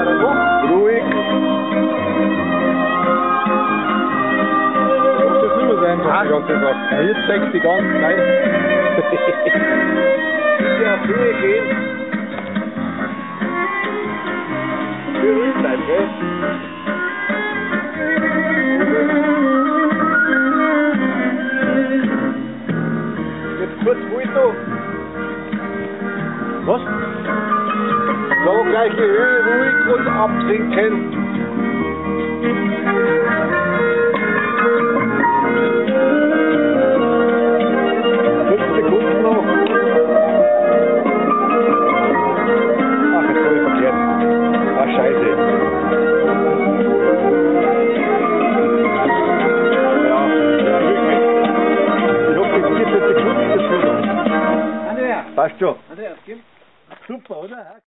Ruhig. Muss das nicht mehr sein, so die ganze Sache. Ja, jetzt zeigt die ganze Zeit. ja, früh gehen. Berühmt bleiben, gell? kurz, wo ist noch? Was? So gleiche Höhe, ruhig und absinken. Fünf Sekunden noch. Ach, jetzt habe ich verkehrt. Ach, scheiße. Ja, ja, wirklich. Ich hoffe, die 14 Sekunden ist schon noch. Andrea, Passt schon. Andrea, gib. Super, oder?